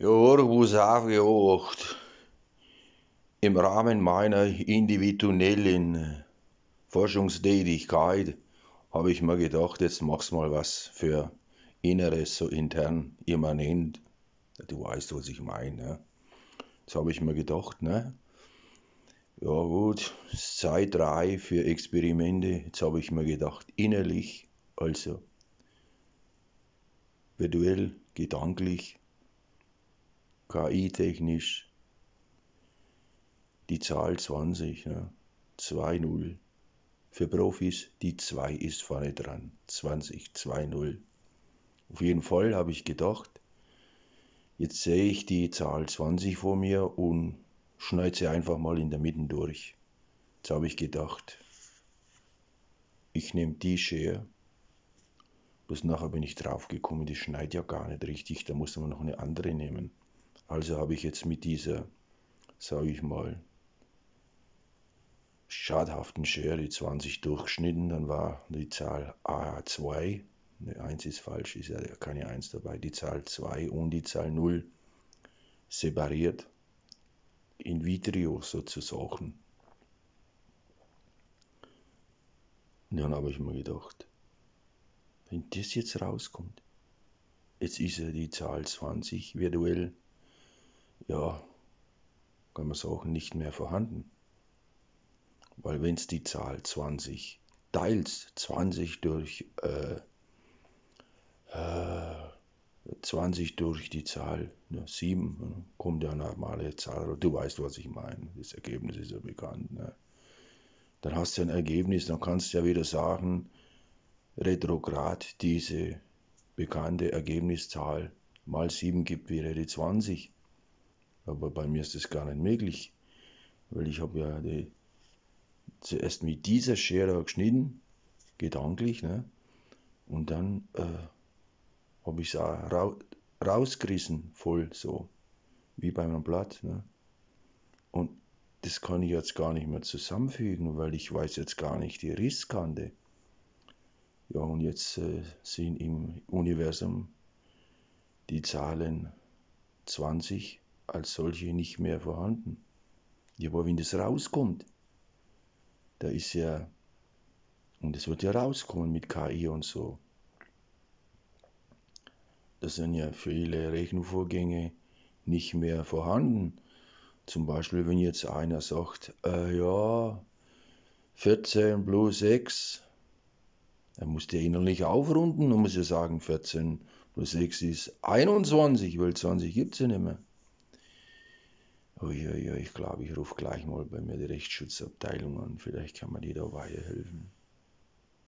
Ja, Horus aufgewacht. Im Rahmen meiner individuellen Forschungstätigkeit habe ich mir gedacht, jetzt machst mal was für Inneres, so intern, immanent. Du weißt, was ich meine. Ne? Das habe ich mir gedacht, ne? Ja gut, Zeit drei für Experimente. Jetzt habe ich mir gedacht, innerlich, also virtuell, gedanklich, KI-technisch die Zahl 20, ne? 2-0. Für Profis, die 2 ist vorne dran. 20, 2-0. Auf jeden Fall habe ich gedacht, jetzt sehe ich die Zahl 20 vor mir und schneide sie einfach mal in der Mitte durch. Jetzt habe ich gedacht, ich nehme die Schere. Bloß nachher bin ich draufgekommen, die schneidet ja gar nicht richtig, da muss man noch eine andere nehmen. Also habe ich jetzt mit dieser, sage ich mal, schadhaften Schere 20 durchgeschnitten, dann war die Zahl A2, eine 1 ist falsch, ist ja keine 1 dabei, die Zahl 2 und die Zahl 0 separiert, in vitrio sozusagen. Und dann habe ich mir gedacht, wenn das jetzt rauskommt, jetzt ist ja die Zahl 20 virtuell ja, kann man sagen, nicht mehr vorhanden. Weil wenn es die Zahl 20 teilst, 20 durch äh, äh, 20 durch die Zahl ne, 7, ne, kommt ja eine normale Zahl. Du weißt, was ich meine. Das Ergebnis ist ja bekannt. Ne? Dann hast du ein Ergebnis, dann kannst du ja wieder sagen, retrograd diese bekannte Ergebniszahl mal 7 gibt wieder die 20. Aber bei mir ist das gar nicht möglich, weil ich habe ja die, zuerst mit dieser Schere geschnitten, gedanklich, ne? und dann äh, habe ich es auch ra rausgerissen, voll so, wie bei einem Blatt. Ne? Und das kann ich jetzt gar nicht mehr zusammenfügen, weil ich weiß jetzt gar nicht die Risskante. Ja, und jetzt äh, sind im Universum die Zahlen 20, als solche nicht mehr vorhanden. Ja, aber wenn das rauskommt, da ist ja, und es wird ja rauskommen mit KI und so, da sind ja viele Rechenvorgänge nicht mehr vorhanden. Zum Beispiel, wenn jetzt einer sagt, äh, ja, 14 plus 6, dann muss der innerlich aufrunden und muss ja sagen, 14 plus 6 ist 21, weil 20 gibt es ja nicht mehr. Uiuiui, ich glaube, ich rufe gleich mal bei mir die Rechtsschutzabteilung an. Vielleicht kann man die da weiterhelfen.